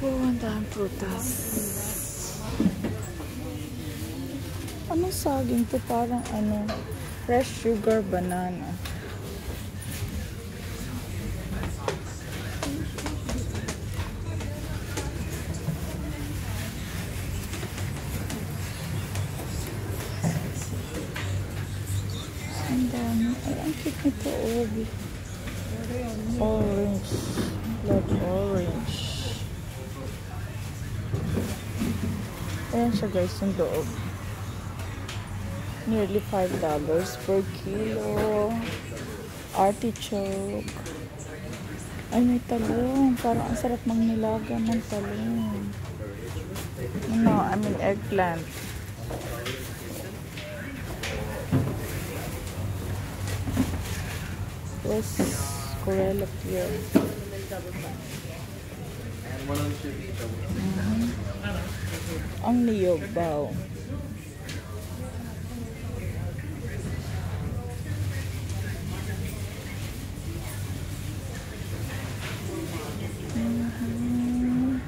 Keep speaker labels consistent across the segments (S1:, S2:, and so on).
S1: Oh, ang daming prutas. Ano saging to? Parang ano, fresh sugar banana. Ang ang cute nito, Obi. Orange. Blood orange. Ayan siya guys, yung loob. Nearly $5 per kilo. Artichoke. Ay, may talong. Parang ang sarap magnilaga ng talong. No, I mean eggplant. Yes, Corella Pier. Mm-hmm. Only your bow. Mm-hmm.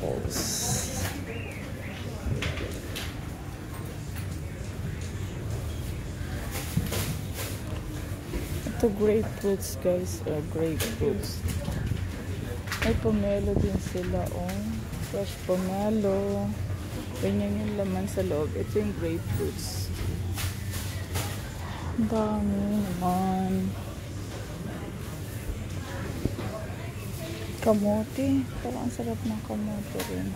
S1: apples. Ito grapefruits guys. Oh, grapefruits. May pomelo din sila. Oh. Fresh pomelo. Ganyan yung laman sa loob. Ito yung grapefruits. Ang dami naman. Kamote. Parang ang sarap ng kamote rin.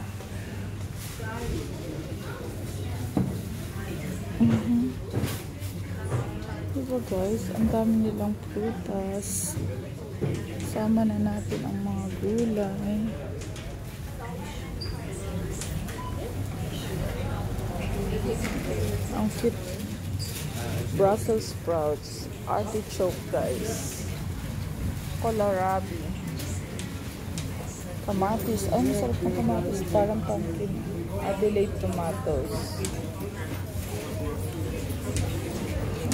S1: Mhm. Diba guys, ang dami nilang prutas. Sama na natin ang mga gulay. Ang cute. Brussels sprouts. Artichoke guys. Kohlrabi. Kamatis. Ay, masarap ng kamatis. Parang pumpkin. Adelaide tomatoes.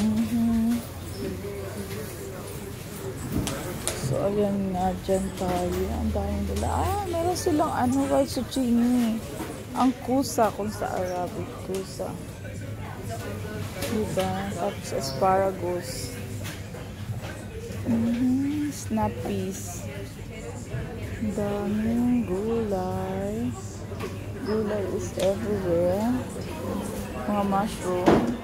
S1: Mhm. So, ayan nga, dyan tayo. Ang dami nila. Ah, meron silang ano, white zucchini. Ang kusa, kung sa Arabic, kusa. Diba? Tapos asparagus. Mhm. Snap peas. Daming gulay. Gulay is everywhere. Mga mushroom.